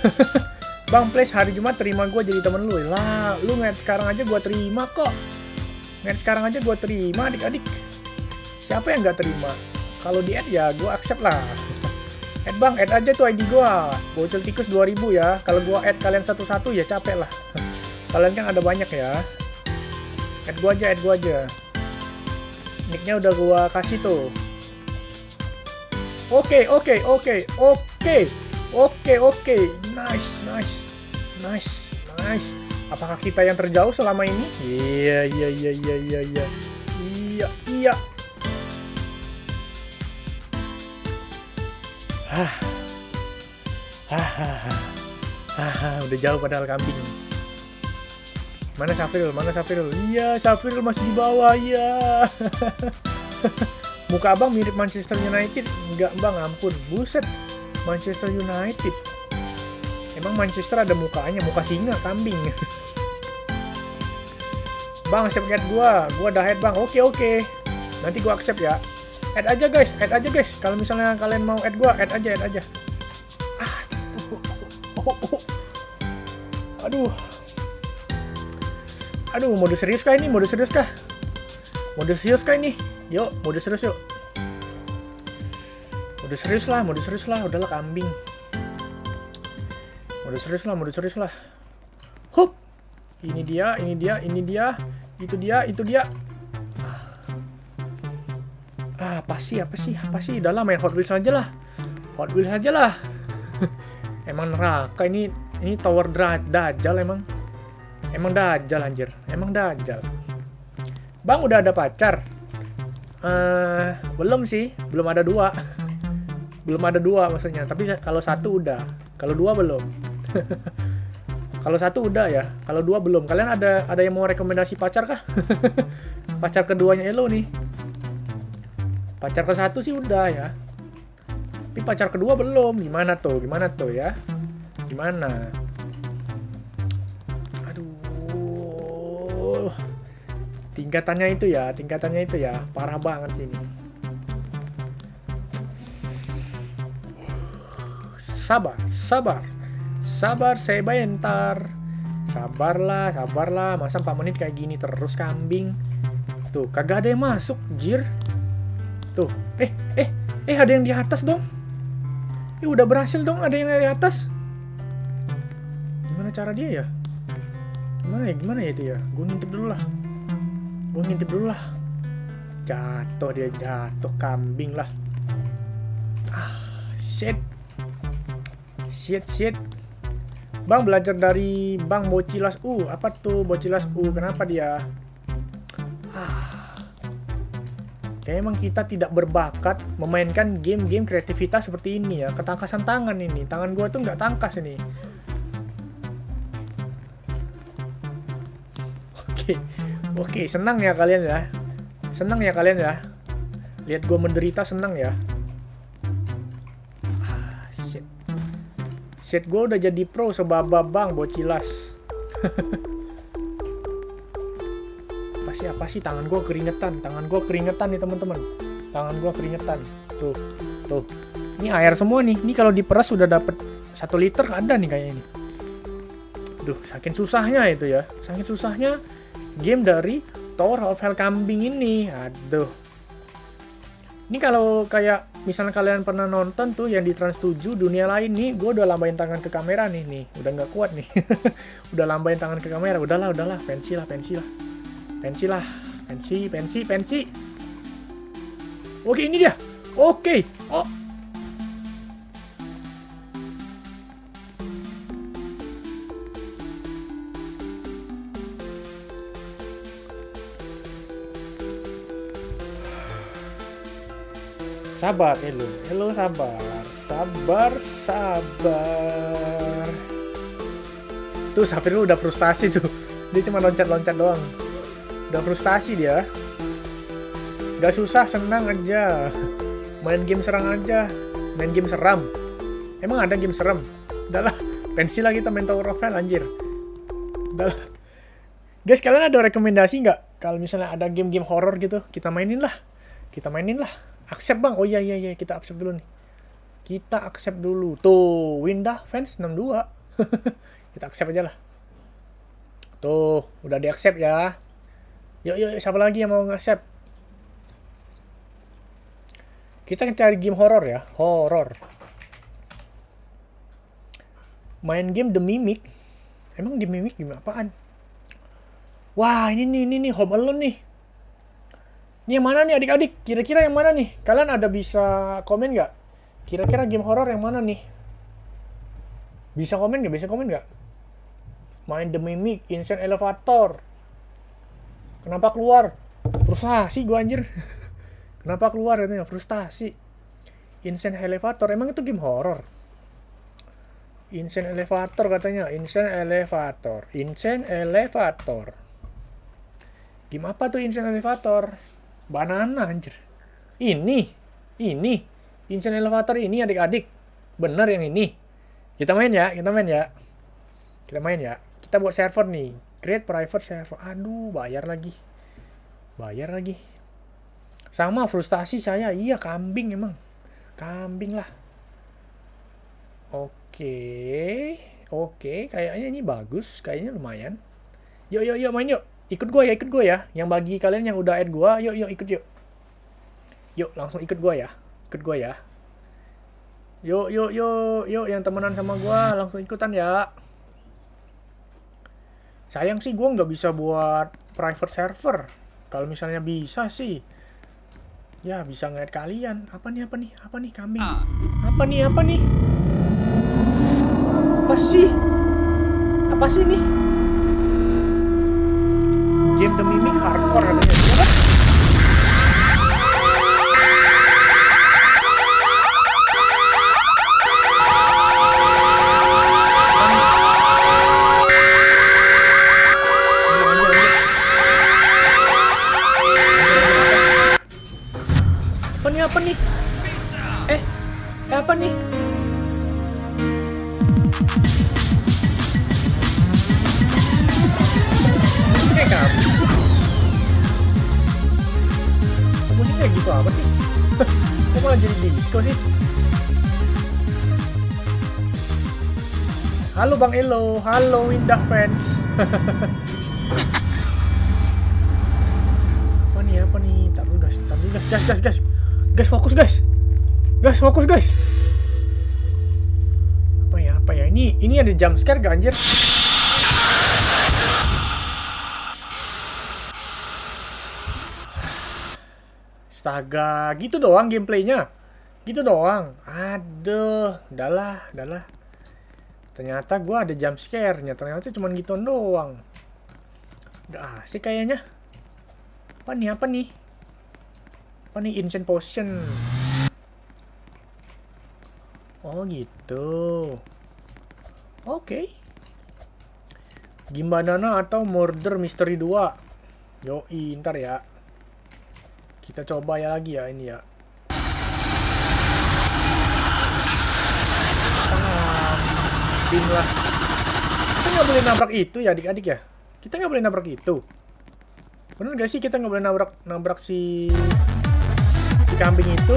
Bang, please hari Jumat terima gue jadi temen lu. Lah, lu ngeliat sekarang aja gue terima kok. Ngeliat sekarang aja gue terima adik-adik. Siapa yang gak terima? Kalau di add ya gue accept lah. add bang, add aja tuh ID gue. Bocil tikus 2000 ya. Kalau gue add kalian satu-satu ya capek lah. kalian kan ada banyak ya. Add gue aja, add gue aja. Nicknya udah gue kasih tuh. Oke, okay, oke, okay, oke, okay, oke. Oke, oke. Nice, nice. Nice, nice. Apakah kita yang terjauh selama ini? Iya, iya, iya, iya, iya, iya. Iya, iya. Hah. Hah, hah, hah. Hah, udah jauh padahal kambing. Mana Safirul? Mana Safirul? Iya, Safirul masih di bawah, iya. Muka abang mirip Manchester United? Enggak, bang, ampun. Buset, Manchester United. Emang Manchester ada mukanya, muka singa, kambing. bang, accept add gua. Gua udah head, Bang. Oke, oke. Nanti gua accept ya. Add aja, guys. Add aja, guys. Kalau misalnya kalian mau add gua, add aja, add aja. Ah, oh. Aduh. Aduh, mode serius kah ini? Mode serius kah? Mode serius kah ini? Yuk, mode serius yuk. Mode serius lah, mode serius lah, udahlah kambing. Mode serius lah, mode serius lah. Hup. Ini dia, ini dia, ini dia, itu dia, itu dia. Ah, apa sih, apa sih, apa sih? Udahlah main Hot Wheels aja lah. Hot Wheels aja lah. emang neraka ini, ini tower dajal emang. Emang dajal anjir, emang dajal. Bang udah ada pacar? Uh, belum sih, belum ada dua belum ada dua maksudnya tapi kalau satu udah kalau dua belum kalau satu udah ya kalau dua belum. Kalian ada ada yang mau rekomendasi pacar kah? Pacar keduanya Elo nih. Pacar ke satu sih udah ya. Tapi pacar kedua belum. Gimana tuh? Gimana tuh ya? Gimana? Aduh. Tingkatannya itu ya tingkatannya itu ya. Parah banget sih ini. Sabar, sabar. Sabar, saya bayar ntar. Sabarlah, sabarlah. Masa 4 menit kayak gini terus kambing. Tuh, kagak ada yang masuk, jir. Tuh, eh, eh, eh ada yang di atas dong. Eh, udah berhasil dong ada yang di atas. Gimana cara dia ya? Gimana ya, gimana ya itu ya? Gue ngintip dulu lah. Gue ngintip dulu lah. Jatuh dia, jatuh kambing lah. Ah, shit. Shit, shit. Bang belajar dari Bang Bocilas U. Apa tuh Bocilas U? Kenapa dia? Ah. Kayak emang kita tidak berbakat memainkan game-game kreativitas seperti ini ya. Ketangkasan tangan ini. Tangan gue tuh nggak tangkas ini. Oke. Oke, senang ya kalian ya. Senang ya kalian ya. Lihat gue menderita senang ya. Shit, gue udah jadi pro sebaba bang, bocilas. apa sih, apa sih? Tangan gue keringetan. Tangan gue keringetan nih, teman-teman. Tangan gue keringetan. Tuh, tuh. Ini air semua nih. Ini kalau diperas udah dapet satu liter ada nih kayaknya ini. Duh, saking susahnya itu ya. Saking susahnya game dari Tower of Hell Kambing ini. Aduh. Ini kalau kayak misalnya kalian pernah nonton tuh yang di Trans 7 dunia lain nih, gue udah lambain tangan ke kamera nih, nih. Udah nggak kuat nih, udah lambain tangan ke kamera, udahlah, udahlah, pensi lah, pensi lah, pensi lah, pensi, pensi, pensi. Oke ini dia, oke, oh. Sabar, hello. Hello, sabar. Sabar, sabar. Tuh, Safir udah frustasi tuh. Dia cuma loncat-loncat doang. Udah frustasi dia. Gak susah, senang aja. Main game serang aja. Main game seram. Emang ada game serem? Udah lah, pensil lah kita main Tower of Hell, anjir. Udah lah. Guys, kalian ada rekomendasi nggak? Kalau misalnya ada game-game horror gitu, kita mainin lah. Kita mainin lah. Accept bang. Oh iya iya iya, kita accept dulu nih. Kita accept dulu. Tuh, Windah fans 62. kita accept aja lah. Tuh, udah di accept ya. Yuk yuk, siapa lagi yang mau accept? Kita cari game horror ya, horror. Main game The Mimic. Emang The Mimic gimana apaan? Wah, ini nih, ini nih Home Alone nih. Ini yang mana nih adik-adik? Kira-kira yang mana nih? Kalian ada bisa komen nggak? Kira-kira game horror yang mana nih? Bisa komen nggak? Bisa komen nggak? Main The Mimic, Insane Elevator. Kenapa keluar? Frustasi gue anjir. Kenapa keluar katanya? Frustasi. Insane Elevator. Emang itu game horror? Insane Elevator katanya. Insane Elevator. Insane Elevator. Game apa tuh Insane Elevator? Banana anjir. Ini. Ini. Insane Elevator ini adik-adik. Bener yang ini. Kita main ya. Kita main ya. Kita main ya. Kita buat server nih. Create private server. Aduh, bayar lagi. Bayar lagi. Sama frustasi saya. Iya, kambing emang. Kambing lah. Oke, oke, kayaknya ini bagus, kayaknya lumayan. Yuk, yuk, yuk, main yuk. Ikut gue ya, ikut gue ya. Yang bagi kalian yang udah add gue, yuk, yuk, ikut yuk. Yuk, langsung ikut gue ya. Ikut gue ya. Yuk, yuk, yuk, yuk, yang temenan sama gue, langsung ikutan ya. Sayang sih gue nggak bisa buat private server. Kalau misalnya bisa sih, ya bisa ngeliat kalian. Apa nih, apa nih, apa nih, kambing? Apa nih, apa nih? Apa sih? Apa sih nih? Game The Mimic hardcore halo bang Elo. Halo Windah fans. Apa nih apa nih? Tak dulu gas tak dulu gas gas gas. Gas gas fokus guys gas fokus guys apa ya apa ya? Ini ini ada jump scare gak anjir? Astaga, gitu doang gameplaynya. Gitu doang. Aduh, udahlah, udahlah. Ternyata gua ada jump scare-nya. Ternyata cuma gitu doang. Udah asik kayaknya. Apa nih, apa nih? Apa nih, Insane Potion. Oh gitu. Oke. Okay. Gimana atau Murder Mystery 2? Yoi, ntar ya. Kita coba ya lagi ya ini ya. Kambing lah. Kita nggak boleh nabrak itu ya adik-adik ya. Kita nggak boleh nabrak itu. Bener gak sih kita nggak boleh nabrak nabrak si si kambing itu?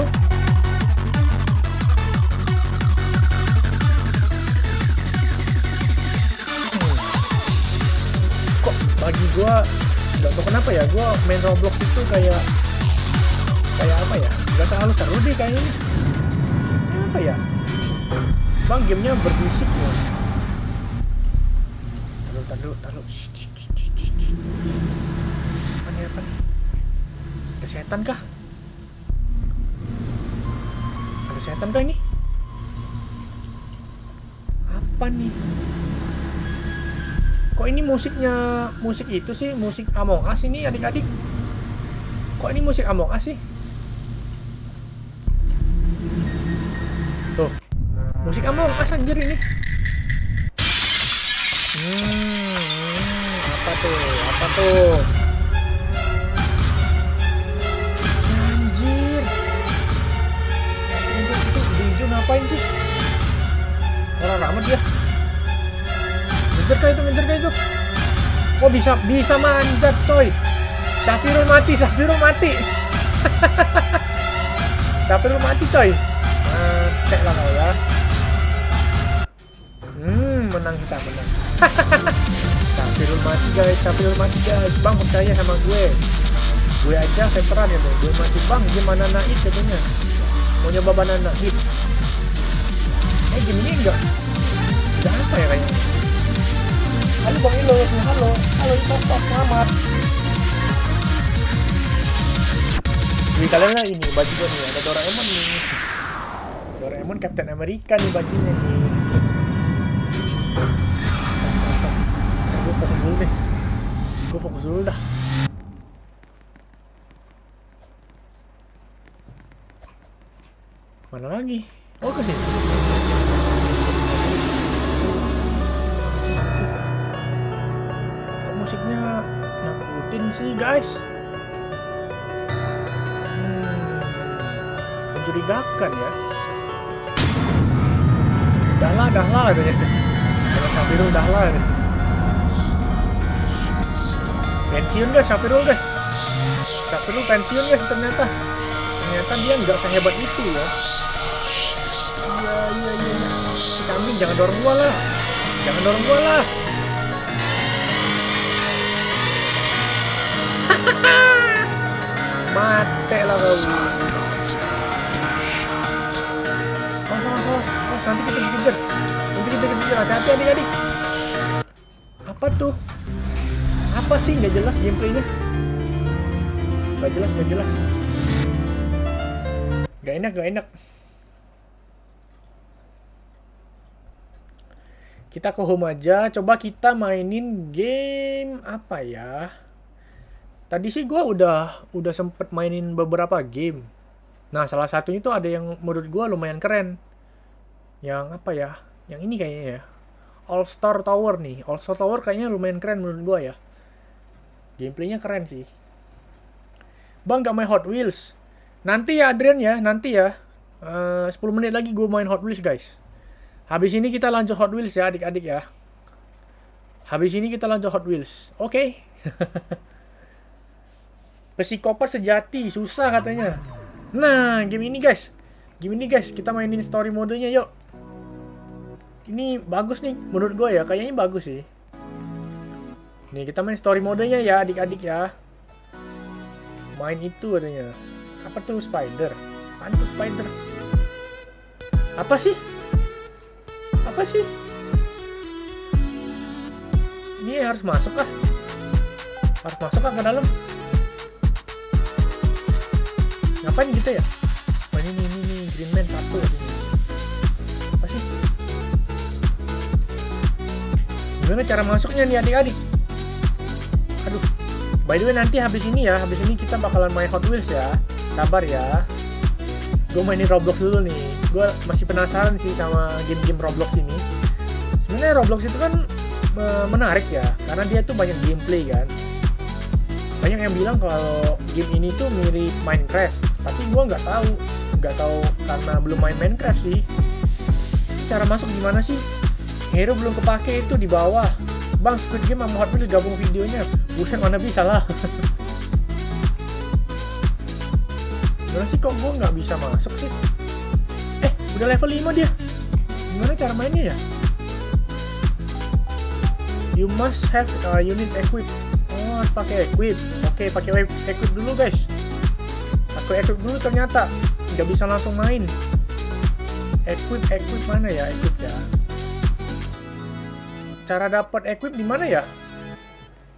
Kok bagi gua nggak tahu kenapa ya gua main Roblox itu kayak kayak apa ya nggak terlalu seru deh kayaknya apa ya bang gamenya berbisik loh taruh taruh taruh. Apa nih? Apa ada setan kah? Ada setan kah ini? Apa nih? Kok ini musiknya musik itu sih? Musik Among Us ini adik-adik? Kok ini musik Among Us sih Musik Among Us anjir ini. Hmm, apa tuh? Apa tuh? Anjir. Itu, itu Dijo ngapain sih? Orang ramah dia. Ngejar kah itu? Ngejar kah itu? Oh bisa bisa manjat coy. Safirul mati, Safirul mati. Safirul mati coy. Mati lah kau ya. Menang kita menang. Safirul mati guys, Safirul mati guys. Bang percaya sama gue. Gue aja veteran ya. Gue mati bang, gimana naik katanya. Mau nyoba banana hit. Eh gini enggak. Enggak apa ya kayaknya. Halo Bang Ilo, halo, halo Stop, selamat. Wih kalian lah ini baju gue nih, ada Doraemon nih. Doraemon Captain America nih bajunya nih. Dulu deh. Gue fokus dulu dah. Mana lagi? Oh ke sini. Kok musiknya nakutin sih guys? Hmm, mencurigakan ya. Dahlah, dahlah katanya. Kalau Safirul dahlah. Nih. Pensiun guys, Safirul guys. Safirul pensiun guys ternyata. Ternyata dia nggak sehebat itu ya. Iya, iya, iya. Kambing jangan dorong gua lah. Jangan dorong gua lah. Mate lah kau. Oh, oh, oh, oh, nanti kita dikejar. Nanti kita dikejar. Hati-hati adik-adik. Apa tuh? Apa sih? Nggak jelas gameplaynya. Nggak jelas, nggak jelas. Gak enak, gak enak. Kita ke home aja. Coba kita mainin game apa ya? Tadi sih gue udah udah sempet mainin beberapa game. Nah, salah satunya itu ada yang menurut gue lumayan keren. Yang apa ya? Yang ini kayaknya ya. All Star Tower nih. All Star Tower kayaknya lumayan keren menurut gue ya. Gameplaynya keren sih. Bang, gak main Hot Wheels. Nanti ya Adrian ya, nanti ya. Uh, 10 menit lagi gue main Hot Wheels guys. Habis ini kita lanjut Hot Wheels ya adik-adik ya. Habis ini kita lanjut Hot Wheels. Oke. Okay. Psikopat sejati, susah katanya. Nah, game ini guys. Game ini guys, kita mainin story modenya yuk. Ini bagus nih menurut gue ya, kayaknya bagus sih. Nih, kita main story modenya ya adik-adik ya. Main itu katanya. Apa tuh spider? Apaan tuh spider? Apa sih? Apa sih? Ini harus masuk kah? Harus masuk kah ke dalam? Ngapain gitu ya? Oh ini, ini, ini, Green Man satu. Apa sih? Gimana cara masuknya nih adik-adik? Aduh. By the way nanti habis ini ya, habis ini kita bakalan main Hot Wheels ya. Sabar ya. Gue mainin Roblox dulu nih. Gue masih penasaran sih sama game-game Roblox ini. Sebenarnya Roblox itu kan menarik ya, karena dia tuh banyak gameplay kan. Banyak yang bilang kalau game ini tuh mirip Minecraft, tapi gue nggak tahu, nggak tahu karena belum main Minecraft sih. Cara masuk gimana sih? Hero belum kepake itu di bawah. Bang, Squid Game sama Hot Wheels gabung videonya. Buset, mana bisa lah. Gimana sih kok gue nggak bisa masuk sih? Eh, udah level 5 dia. Gimana cara mainnya ya? You must have a unit equip. Oh, pakai equip. Oke, pakai equip dulu guys. Pakai equip dulu ternyata nggak bisa langsung main. Equip, equip mana ya equip? Cara dapat equip di mana ya?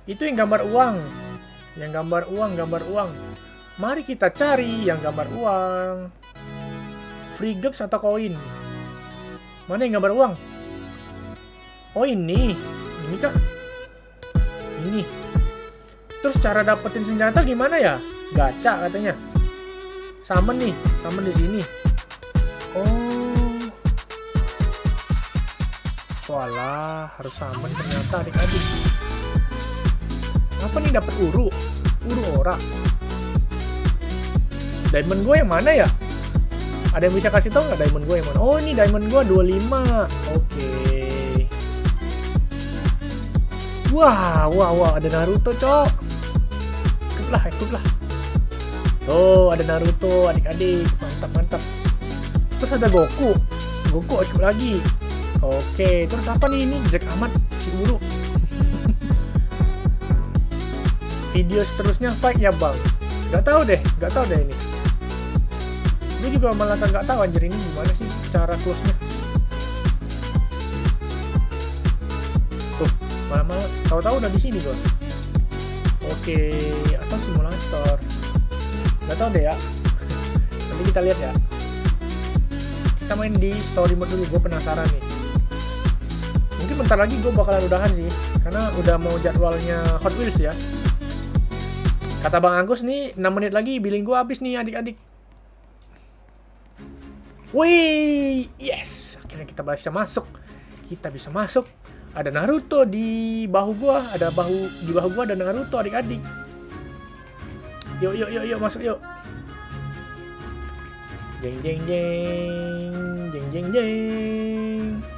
Itu yang gambar uang. Yang gambar uang, gambar uang. Mari kita cari yang gambar uang. Free gifts atau koin? Mana yang gambar uang? Oh ini. Ini kah? Ini. Terus cara dapetin senjata gimana ya? Gacha katanya. Sama nih, sama di sini. Oh. Walah, harus saman ternyata adik-adik. Apa nih dapat uru? Uru ora. Diamond gue yang mana ya? Ada yang bisa kasih tau nggak diamond gue yang mana? Oh, ini diamond gue 25. Oke. Okay. Wah, wah, wah, ada Naruto, cok. Ikut lah, ikut. Tuh, ada Naruto, adik-adik. Mantap, mantap. Terus ada Goku. Goku ikut lagi. Oke, terus apa nih ini? Jack amat, si dulu. Video seterusnya fight ya bang. Gak tahu deh, gak tahu deh ini. Dia juga malah nggak tahu anjir ini gimana sih cara close-nya. Tuh, malah-malah tahu-tahu udah di sini guys. Oke, atau simulator. Gak tahu deh ya. Nanti kita lihat ya. Kita main di story mode dulu, gue penasaran nih bentar lagi gue bakalan udahan sih karena udah mau jadwalnya Hot Wheels ya kata Bang Agus nih 6 menit lagi billing gue habis nih adik-adik Wih, yes, akhirnya kita bisa masuk. Kita bisa masuk. Ada Naruto di bahu gua, ada bahu di bahu gua ada Naruto adik-adik. Yuk, yuk, yuk, yuk masuk yuk. Jeng jeng jeng, jeng jeng jeng.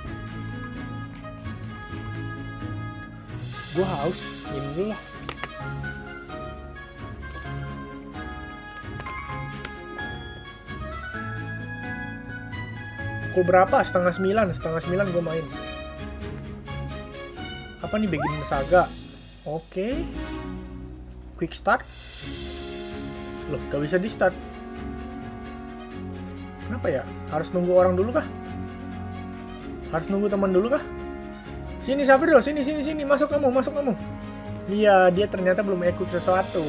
Gua haus, minum dulu lah. Pukul berapa? Setengah sembilan, setengah sembilan gue main. Apa nih begin saga? Oke. Okay. Quick start. Loh, gak bisa di start. Kenapa ya? Harus nunggu orang dulu kah? Harus nunggu teman dulu kah? Sini Safiro, sini sini sini, masuk kamu, masuk kamu. Iya, dia ternyata belum equip sesuatu.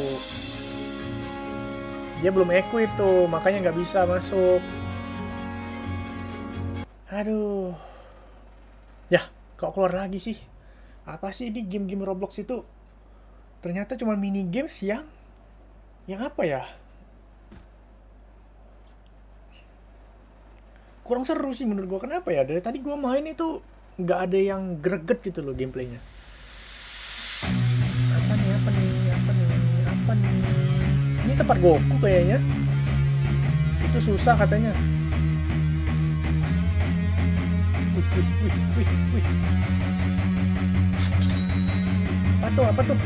Dia belum equip tuh, makanya nggak bisa masuk. Aduh. Ya, kok keluar lagi sih? Apa sih ini game-game Roblox itu? Ternyata cuma mini games yang yang apa ya? Kurang seru sih menurut gua. Kenapa ya? Dari tadi gua main itu nggak ada yang greget gitu loh gameplaynya. Apa nih? Apa nih? Apa nih? Apa nih? Ini tempat Goku kayaknya. Itu susah katanya. Wih, wih, wih, wih, wih. Apa tuh? Apa tuh?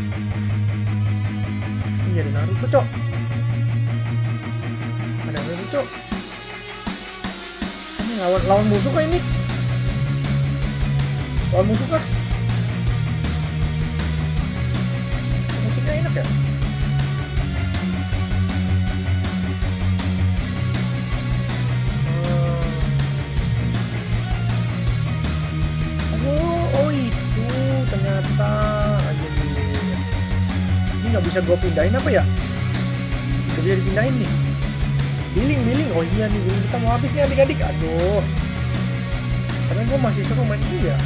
Iya, ada Naruto, cok. Ada Naruto. Ini lawan lawan musuh kah ini? Lawan musuh kah? Musiknya enak ya? Oh, oh nggak bisa gue pindahin apa ya? Gak bisa dipindahin nih. Billing, billing. Oh iya nih, billing kita mau habis nih adik-adik. Aduh. Karena gue masih seru main ini ya.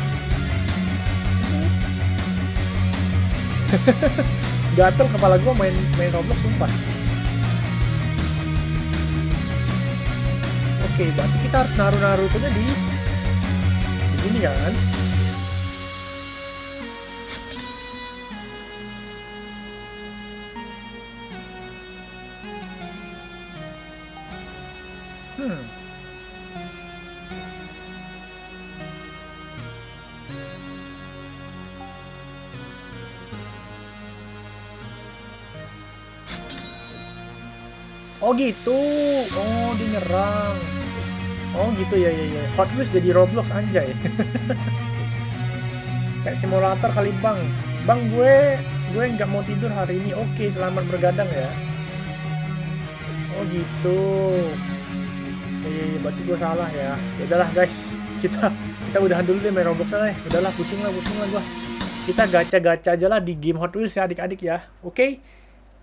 Gatel kepala gue main main Roblox sumpah. Oke, berarti kita harus naruh Naruto-nya di di sini kan? Gitu. Oh, dia nyerang. Oh gitu ya ya ya. Hot Wheels jadi Roblox anjay. Kayak simulator kali bang. Bang gue gue nggak mau tidur hari ini. Oke, selamat bergadang ya. Oh gitu. Ya, ya, ya, berarti gue salah ya. Ya udahlah guys, kita kita udahan dulu deh main Roblox aja. Udahlah pusing lah pusing lah gue. Kita gacha-gacha aja lah di game Hot Wheels ya adik-adik ya. Oke. Okay?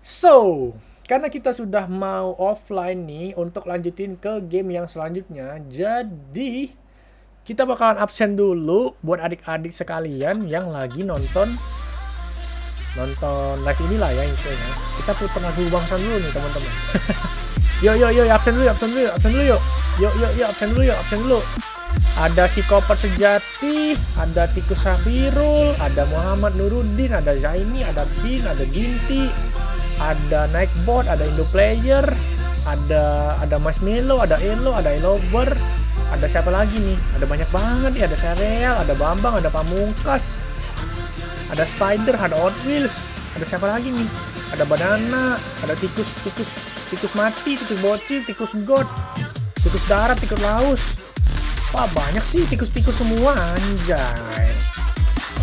So, karena kita sudah mau offline nih untuk lanjutin ke game yang selanjutnya. Jadi, kita bakalan absen dulu buat adik-adik sekalian yang lagi nonton nonton live inilah ya intinya. Kita putar lagu bangsa dulu nih teman-teman. yo yo yo absen dulu, absen dulu, absen dulu yuk. Yuk yuk yuk absen dulu yuk, absen dulu. Ada si Koper Sejati, ada Tikus Safirul, ada Muhammad Nuruddin, ada Zaini, ada Bin, ada Ginti, ada Nightbot, ada Indo Player, ada ada Marshmallow, ada Elo, ada Elover, ada siapa lagi nih? Ada banyak banget nih, ada Serial, ada Bambang, ada Pamungkas, ada Spider, ada Hot Wheels, ada siapa lagi nih? Ada Banana, ada tikus, tikus, tikus mati, tikus bocil, tikus god, tikus darat, tikus laus, Wah banyak sih tikus-tikus semua anjay.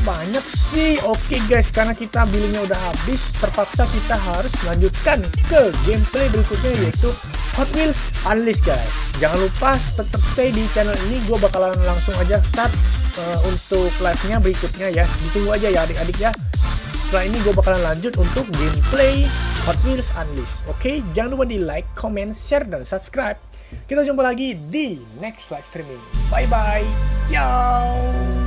Banyak sih. Oke guys karena kita billingnya udah habis Terpaksa kita harus melanjutkan ke gameplay berikutnya yaitu Hot Wheels Unleashed guys. Jangan lupa tetap stay di channel ini. Gue bakalan langsung aja start uh, untuk live-nya berikutnya ya. Ditunggu aja ya adik-adik ya. Setelah ini gue bakalan lanjut untuk gameplay Hot Wheels Unleashed. Oke jangan lupa di like, comment, share, dan subscribe kita jumpa lagi di next live streaming. Bye bye. Ciao.